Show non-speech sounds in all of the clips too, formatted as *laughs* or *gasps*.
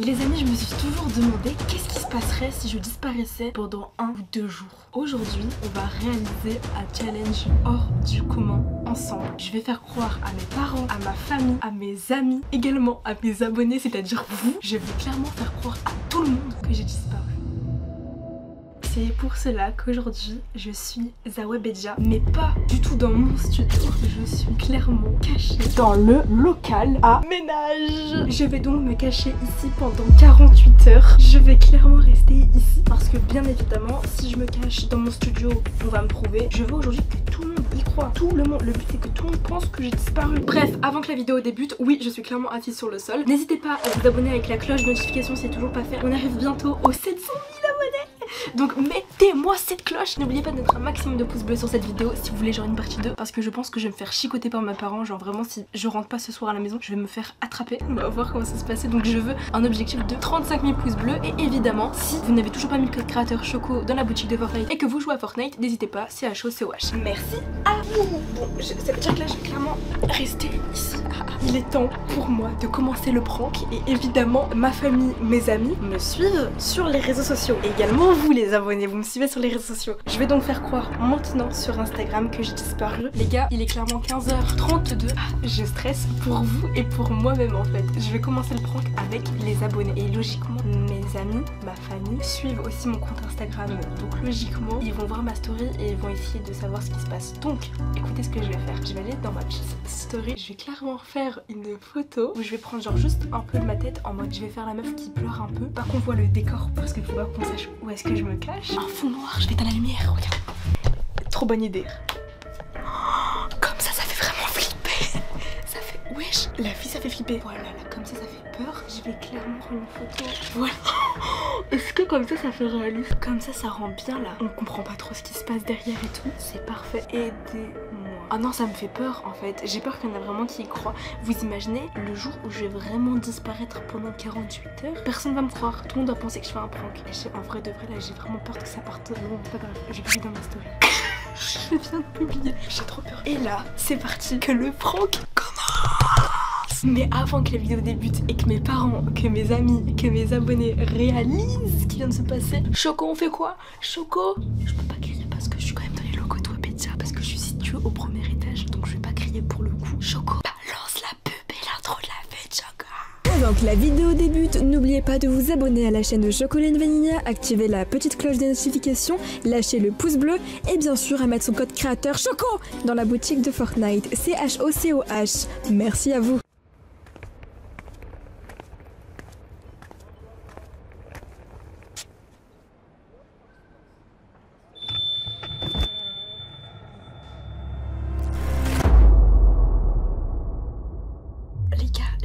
Les amis, je me suis toujours demandé qu'est-ce qui se passerait si je disparaissais pendant un ou deux jours. Aujourd'hui, on va réaliser un challenge hors du commun ensemble. Je vais faire croire à mes parents, à ma famille, à mes amis, également à mes abonnés, c'est-à-dire vous. Je vais clairement faire croire à tout le monde que j'ai disparu. C'est pour cela qu'aujourd'hui je suis à Webedia, mais pas du tout dans mon studio. Je suis clairement cachée dans le local à ménage. Je vais donc me cacher ici pendant 48 heures. Je vais clairement rester ici parce que bien évidemment, si je me cache dans mon studio, on va me trouver. Je veux aujourd'hui que tout le monde y croit. Tout le monde. Le but c'est que tout le monde pense que j'ai disparu. Bref, avant que la vidéo débute, oui, je suis clairement assise sur le sol. N'hésitez pas à vous abonner avec la cloche de notification si c'est toujours pas fait. On arrive bientôt aux 700 000 abonnés. Donc mettez-moi cette cloche. N'oubliez pas de mettre un maximum de pouces bleus sur cette vidéo si vous voulez genre une partie 2 Parce que je pense que je vais me faire chicoter par mes parents. Genre vraiment si je rentre pas ce soir à la maison je vais me faire attraper. On va voir comment ça se passer Donc je veux un objectif de 35 000 pouces bleus. Et évidemment si vous n'avez toujours pas mis le code créateur Choco dans la boutique de Fortnite Et que vous jouez à Fortnite n'hésitez pas c'est H O C O H Merci à vous. Bon ça veut dire que là je vais clairement rester ici. Ah, ah. Il est temps pour moi de commencer le prank. Et évidemment ma famille, mes amis me suivent sur les réseaux sociaux. Également vous les abonnés, vous me suivez sur les réseaux sociaux. Je vais donc faire croire maintenant sur Instagram que j'ai disparu. Les gars, il est clairement 15h32. Ah, je stresse pour vous et pour moi-même en fait. Je vais commencer le prank avec les abonnés. Et logiquement, mes amis, ma famille suivent aussi mon compte Instagram. Donc logiquement, ils vont voir ma story et ils vont essayer de savoir ce qui se passe. Donc, écoutez ce que je vais faire. Je vais aller dans ma petite story. Je vais clairement faire une photo où je vais prendre genre juste un peu de ma tête en mode je vais faire la meuf qui pleure un peu. Pas qu'on voit le décor parce qu'il faut pas qu'on sache où est-ce que je me cache. Un fond noir, je vais dans la lumière, regarde. Trop bonne idée. *gasps* Comme ça, ça fait vraiment flipper. *laughs* Ça fait... Wesh, la vie, ça fait flipper. Voilà, là, comme ça, ça fait peur. Je vais clairement prendre une photo. Voilà. *gasps* Est-ce que comme ça, ça fait réaliste? Comme ça, ça rend bien, là. On comprend pas trop ce qui se passe derrière et tout. C'est parfait. Aidez-moi. Ah non, ça me fait peur, en fait. J'ai peur qu'il y en a vraiment qui y croient. Vous imaginez le jour où je vais vraiment disparaître pendant 48 heures? Personne va me croire. Tout le monde va penser que je fais un prank. Et en vrai de vrai, là, j'ai vraiment peur que ça parte. Bon, pas grave. Je publie dans ma story. *laughs* je viens de publier. J'ai trop peur. Et là, c'est parti. Que le prank commence. Mais avant que la vidéo débute et que mes parents, que mes amis, que mes abonnés réalisent ce qui vient de se passer, Choco, on fait quoi? Choco? Je peux pas crier parce que je suis quand même dans les locaux de Webedia, parce que je suis située au premier étage, donc je vais pas crier pour le coup. Choco, balance la pub et l'intro de la fête, Choco avant que la vidéo débute, n'oubliez pas de vous abonner à la chaîne de Chocolat Vanilla, activer la petite cloche des notifications, lâcher le pouce bleu et bien sûr à mettre son code créateur CHOCO dans la boutique de Fortnite, C-H-O-C-O-H. Merci à vous.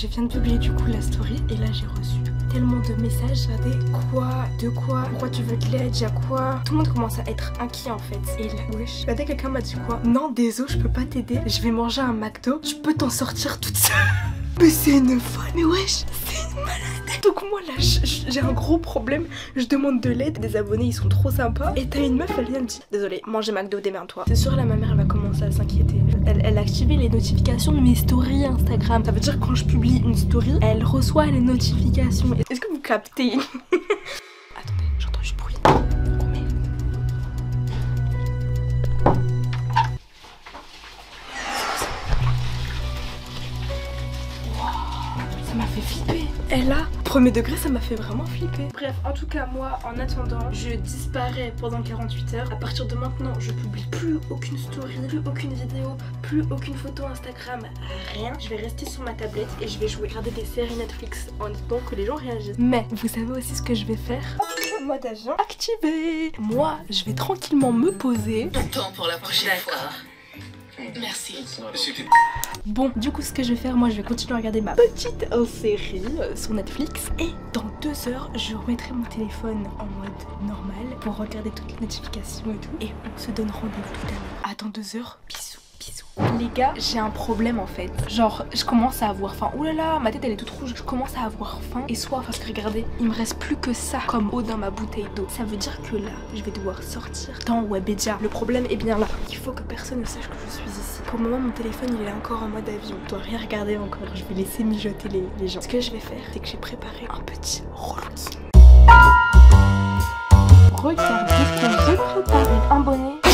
Je viens de publier du coup la story et là j'ai reçu tellement de messages. Regardez quoi, de quoi, pourquoi tu veux de l'aide, j'ai quoi. Tout le monde commence à être inquiet en fait. Et là, wesh. Regardez, quelqu'un m'a dit quoi Non, désolé, je peux pas t'aider. Je vais manger un McDo. Je peux t'en sortir toute seule. *laughs* Mais c'est une folle, mais wesh, c'est une malade. Donc moi là, j'ai un gros problème. Je demande de l'aide. Des abonnés, ils sont trop sympas. Et t'as une meuf, elle vient me dire Désolé, manger McDo, démerde-toi. C'est sûr, là, ma mère, elle va commencer Elle, elle a activé les notifications de mes stories Instagram. Ça veut dire quand je publie une story, elle reçoit les notifications. Est-ce que vous captez? *laughs* Attendez, j'entends du bruit. Ça m'a fait flipper. Et là, premier degré, ça m'a fait vraiment flipper. Bref, en tout cas, moi, en attendant, je disparais pendant 48 heures. À partir de maintenant, je publie plus aucune story, plus aucune vidéo, plus aucune photo Instagram, rien. Je vais rester sur ma tablette et je vais jouer, regarder des séries Netflix en attendant que les gens réagissent. Mais vous savez aussi ce que je vais faire? Mode avion activé. Moi, je vais tranquillement me poser. Temps pour la prochaine fois. Merci. Bon, du coup, ce que je vais faire, moi, je vais continuer à regarder ma petite série sur Netflix. Et dans deux heures, je remettrai mon téléphone en mode normal pour regarder toutes les notifications et tout. Et on se donne rendez-vous tout à l'heure. À dans deux heures. Bisous. Bisous. Les gars, j'ai un problème en fait. Genre, je commence à avoir faim. Ouh là là, ma tête elle est toute rouge. Je commence à avoir faim et soif parce que regardez, il me reste plus que ça comme eau dans ma bouteille d'eau. Ça veut dire que là, je vais devoir sortir dans Webedia. Le problème est bien là. Il faut que personne ne sache que je suis ici. Pour le moment, mon téléphone il est encore en mode avion. Je dois rien regarder encore. Je vais laisser mijoter les, gens. Ce que je vais faire, c'est que j'ai préparé un petit relooking. Regardez ce que j'ai. Un bonnet.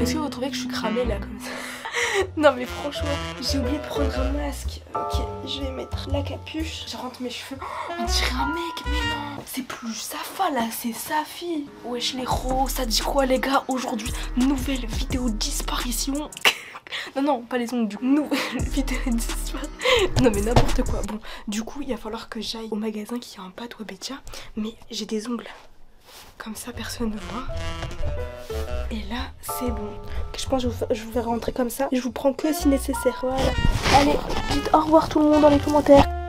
Est-ce que vous trouvez que je suis cramée là comme ça *laughs* Non mais franchement, j'ai oublié de prendre un masque. Ok, je vais mettre la capuche. Je rentre mes cheveux. Oh, on dirait un mec, mais non. C'est plus Safa là, c'est Safi. Wesh les ros, ça dit quoi les gars aujourd'hui? Nouvelle vidéo disparition. *laughs* Non, non, pas les ongles du coup. Nouvelle *laughs* vidéo disparition. Non, mais n'importe quoi. Bon, du coup, il va falloir que j'aille au magasin qui a un pâte Webedia. Mais j'ai des ongles. Comme ça, personne ne voit. Et là, c'est bon. Je pense que je vous, vais rentrer comme ça. Je vous prends que si nécessaire. Voilà. Allez, dites au revoir tout le monde dans les commentaires.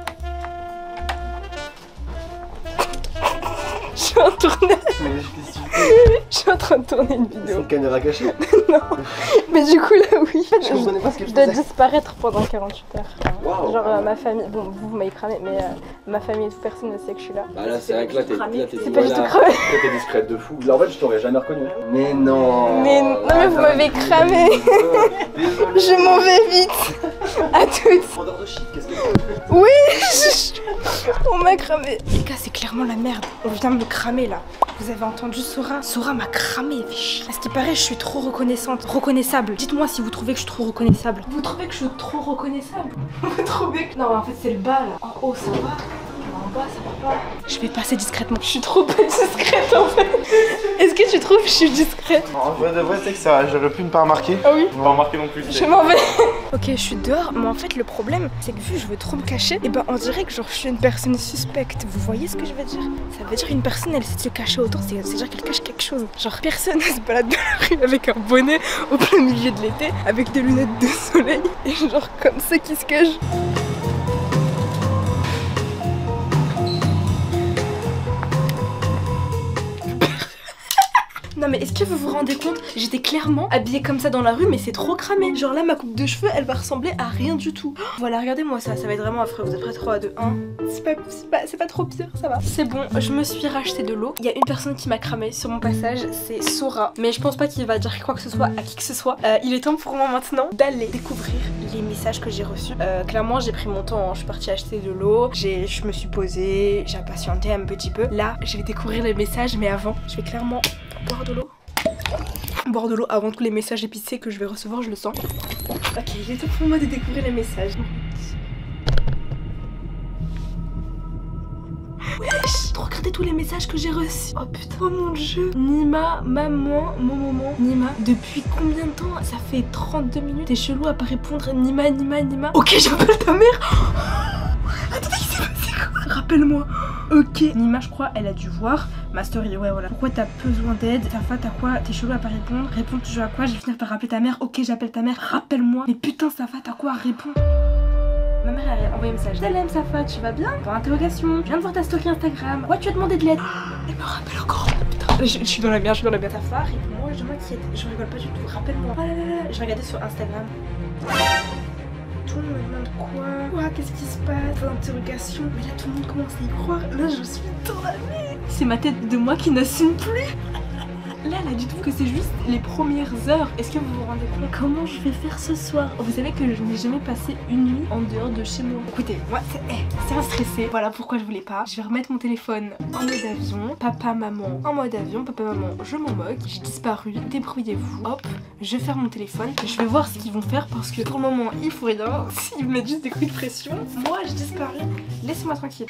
En tournage. Je suis en train de tourner une C'est vidéo. une caméra cachée *laughs* Mais du coup, là, oui. Je comprenais pas ce Je dois disparaître pendant 48 heures. Genre euh, ma famille, bon vous, vous m'avez cramé, mais euh, ma famille et toute personne ne sait que je suis là. Bah là, c'est vrai que là, t'es C'est pas du tout cramé. T'es discrète de fou. Là, en fait, je t'aurais jamais reconnu. Mais non. Mais non, mais vous m'avez cramé. *laughs* Je m'en vais vite. *laughs* *laughs* À toutes. Vendeur de shit, qu'est-ce que Oui, on m'a cramé. Les gars, c'est clairement la merde. On vient de me cramer là. Vous avez entendu Sora? Sora m'a cramé. fait. À ce qui paraît, je suis trop reconnaissante. Reconnaissable. Dites-moi si vous trouvez que je suis trop reconnaissable. Vous trouvez que je suis trop reconnaissable? *laughs* Vous trouvez que. Non, en fait, c'est le bas là. En haut, ça va. En bas, ça va pas. Je vais passer discrètement. Je suis trop pas discrète en fait. *laughs* Est-ce que tu trouves que je suis discrète? En vrai de vrai, c'est que ça, j'aurais pu ne pas remarquer. Ah oui? Pas remarquer non plus. Je m'en vais. Ok, je suis dehors, mais en fait le problème, c'est que vu que je veux trop me cacher, et ben on dirait que genre je suis une personne suspecte. Vous voyez ce que je veux dire? Ça veut dire une personne, elle sait se cacher autant, c'est c'est dire qu'elle cache quelque chose. Genre personne ne se balade dans la rue avec un bonnet au plein milieu de l'été, avec des lunettes de soleil, et genre comme ça qui se cache? Non mais est-ce que vous vous rendez compte J'étais clairement habillée comme ça dans la rue mais c'est trop cramé. Genre là ma coupe de cheveux elle va ressembler à rien du tout. Oh, Voilà regardez-moi ça, ça va être vraiment affreux. Vous êtes prêts? 3, 2, 1. C'est pas, trop pire, ça va. C'est bon, je me suis racheté de l'eau. Il y a une personne qui m'a cramé sur mon passage, c'est Sora. Mais je pense pas qu'il va dire quoi que ce soit à qui que ce soit. Euh, il est temps pour moi maintenant d'aller découvrir les messages que j'ai reçus. Euh, clairement j'ai pris mon temps, hein. je suis partie acheter de l'eau, je me suis posée, j'ai impatienté un petit peu. Là je vais découvrir les messages mais avant je vais clairement boire de l'eau. Boire de l'eau avant tous les messages épicés que je vais recevoir, je le sens. Ok, il est temps pour moi de découvrir les messages. Wesh, regardez tous les messages que j'ai reçus. Oh putain, oh mon dieu. Nima, maman, mon maman, Nima. Depuis combien de temps? Ça fait 32 minutes. T'es chelou à pas répondre. Nima, Nima, Nima. Ok, j'appelle ta mère. *gasps* Attendez, *laughs* Rappelle-moi. Ok. Nima, je crois, elle a dû voir ma story. Ouais, voilà. Pourquoi t'as besoin d'aide? Ta fa, t'as quoi? T'es chelou à pas répondre. Réponds toujours à quoi? Je vais finir par rappeler ta mère. Ok, j'appelle ta mère. Rappelle-moi. Mais putain, Safa, t'as quoi? Réponds. Ma mère a envoyé un message. Salam Safa, tu vas bien? Pour interrogation. Je viens de voir ta story Instagram. Pourquoi tu as demandé de l'aide? Elle me rappelle encore. Putain, je, suis dans la merde, je suis dans la merde. Safa, réponds-moi, je m'inquiète. Je rigole pas du tout. Rappelle-moi. Là, je vais sur Instagram. Tout demande quoi Quoi Qu'est-ce qui se passe d'interrogation. Mais là, tout le monde commence à y croire. Là, je suis dans la merde. C'est ma tête de moi qui n'assume plus. Là, elle a dit tout que c'est juste les premières heures. Est-ce que vous vous rendez compte? Comment je vais faire ce soir? Vous savez que je n'ai jamais passé une nuit en dehors de chez moi. Écoutez, moi, c'est eh, un stressé. Voilà pourquoi je voulais pas. Je vais remettre mon téléphone en mode avion. Papa, maman, en mode avion. Papa, maman, je m'en moque. J'ai disparu. Débrouillez-vous. Hop, je vais faire mon téléphone. Je vais voir ce qu'ils vont faire parce que pour le moment, il faut rien. *laughs* S'ils me mettent juste des coups de pression, moi, j'ai disparu. Laissez-moi tranquille.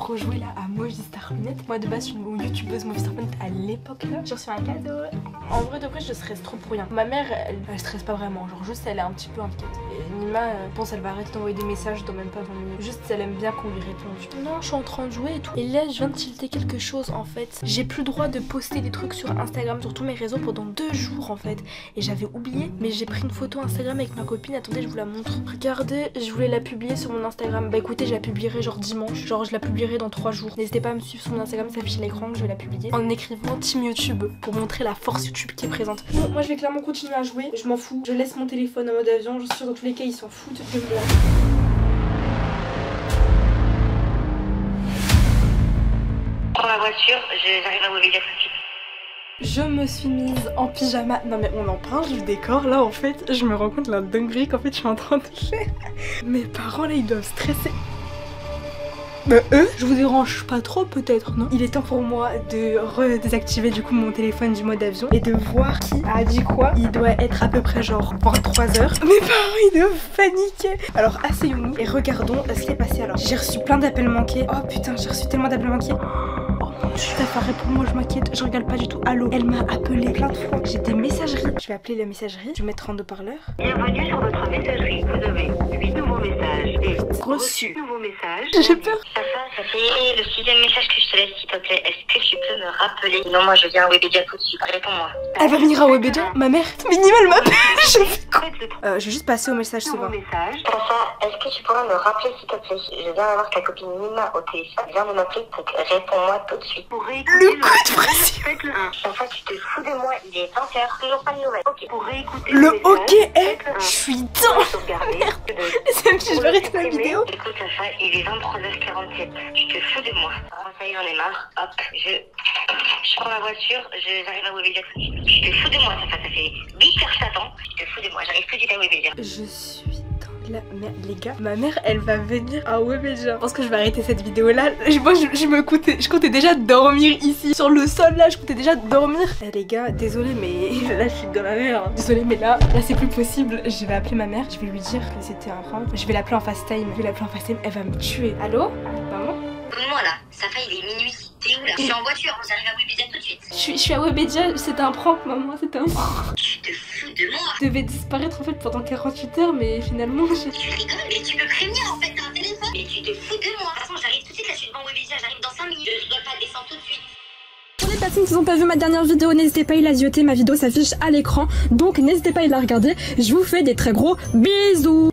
Rejouer là à Moji Star. Moi de base je suis une youtubeuse Moji Star à l'époque là. J'ai reçu un cadeau. En vrai de vrai je stresse trop pour rien. Ma mère elle, elle stresse pas vraiment. Genre juste elle est un petit peu inquiète. Et Nima euh, pense elle va arrêter d'envoyer des messages dans même pas 20 minutes. Juste elle aime bien qu'on lui réponde. Non je suis en train de jouer et tout. Et là je viens de tilter quelque chose en fait. J'ai plus le droit de poster des trucs sur Instagram, sur tous mes réseaux pendant deux jours en fait. Et j'avais oublié mais j'ai pris une photo Instagram avec ma copine. Attendez je vous la montre. Regardez je voulais la publier sur mon Instagram. Bah écoutez je la publierai genre dimanche. Genre je la publierai dans 3 jours. N'hésitez pas à me suivre sur mon Instagram, ça affiche l'écran, je vais la publier en écrivant Team YouTube pour montrer la force YouTube qui est présente. Bon, moi je vais clairement continuer à jouer, je m'en fous. Je laisse mon téléphone en mode avion, je suis dans tous les cas ils s'en foutent de moi. Prends la voiture, je- j'arrive à Webedia tout de suite. Je me suis mise en pyjama. Non mais on en parle du décor. Là en fait, je me rends compte de la dinguerie qu'en fait je suis en train de faire. Mes parents là, ils doivent stresser. Mais eux, je vous dérange pas trop peut-être, non Il est temps pour moi de redésactiver du coup mon téléphone du mode avion et de voir qui a dit quoi. Il doit être à peu près genre 23h. *laughs* Mes parents ils doivent paniquer. Alors asseyons-nous et regardons ce qui est passé alors. J'ai reçu plein d'appels manqués. Oh putain, j'ai reçu tellement d'appels manqués. Oh mon dieu, Tafa, réponds-moi, je m'inquiète, je regarde pas du tout. Allô, elle m'a appelé plein de fois. J'ai des messageries. Je vais appeler la messagerie. Je vais mettre en haut-parleur. Bienvenue sur votre messagerie. Vous avez 8 nouveaux messages et Reçu. nouveaux messages. J'ai peur. Ça fait le sixième message que je te laisse, s'il te plaît. Est-ce que tu peux me rappeler? Non, moi je viens à Webedia tout de suite. Réponds-moi. Elle va venir à Webedia? Ma mère, minimal m'appelle. *laughs* Je fais quoi? Euh, Je vais juste passer au message suivant. message. Est-ce que tu pourrais me rappeler, s'il te plaît? Je viens d'avoir ta copine Nina au téléphone. Viens de m'appeler, donc réponds-moi tout de suite. Pour Le coup de pression. Le 1. Safa, tu te fous de moi. Il est 20h. Toujours pas de nouvelles. Ok. Pour réécouter Le OK est. faites le 1. Je suis dingue. Sauvegarder. *laughs* C'est même si je vais arrêter la vidéo. Écoute, Safa, il est 23h47. Tu te fous de moi. Ah, ça y est, j'en ai marre. Hop, je. Je prends la voiture, je- j'arrive à Webedia. Tu te fous de moi, Safa, ça fait 8 heures que je t'attends. Tu te fous de moi, j'arrive tout de suite à Webedia. Je suis la merde. Les gars, ma mère, elle va venir à Webedia. Je pense que je vais arrêter cette vidéo là. Moi, je, je me comptais, je comptais déjà dormir ici. Sur le sol là, je comptais déjà dormir. Eh, les gars, désolé, mais *laughs* là, je suis dans la merde. Désolé, mais là, là, c'est plus possible. Je vais appeler ma mère. Je vais lui dire que c'était un prank. Je vais l'appeler en FaceTime. Je vais l'appeler en FaceTime. Elle va me tuer. Allô? Safa, il est minuit. T'es où là Je suis en voiture, j'arrive à Webedia tout de suite. je suis, je suis à Webedia. C'était un prank, maman. C'était un prank. Tu te fous de moi. Je devais disparaître en fait pendant 48 heures, mais finalement, j'ai. Tu rigoles, mais tu peux prévenir en fait, t'as un téléphone. Mais tu te fous de moi. De toute façon, j'arrive tout de suite là, je suis devant Webedia, j'arrive dans 5 minutes. Je rigole pas, descends tout de suite. Pour les personnes qui n'ont pas vu ma dernière vidéo, n'hésitez pas à la zioter, ma vidéo s'affiche à l'écran, donc n'hésitez pas à la regarder. Je vous fais des très gros bisous